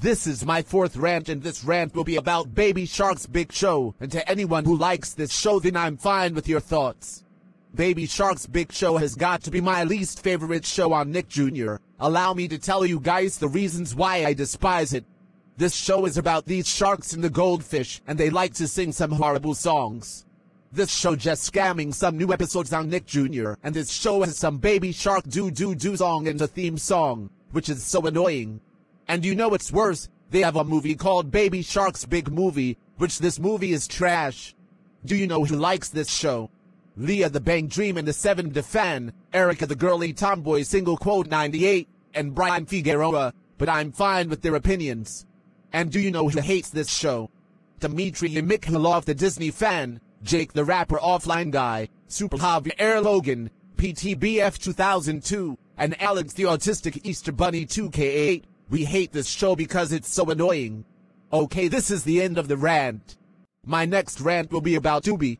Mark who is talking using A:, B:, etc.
A: This is my fourth rant and this rant will be about Baby Shark's Big Show. And to anyone who likes this show then I'm fine with your thoughts. Baby Shark's Big Show has got to be my least favorite show on Nick Jr. Allow me to tell you guys the reasons why I despise it. This show is about these sharks and the goldfish, and they like to sing some horrible songs. This show just scamming some new episodes on Nick Jr., and this show has some baby shark do do do song and a theme song, which is so annoying. And you know what's worse? They have a movie called Baby Shark's Big Movie, which this movie is trash. Do you know who likes this show? Leah the Bang Dream and the Seven Defan, Erica the Girly Tomboy Single Quote 98, and Brian Figueroa, but I'm fine with their opinions. And do you know who hates this show? Dmitry Mikhailov the Disney fan, Jake the Rapper Offline Guy, Super Javier Logan, PTBF 2002, and Alex the Autistic Easter Bunny 2K8. We hate this show because it's so annoying. Okay, this is the end of the rant. My next rant will be about Oobi,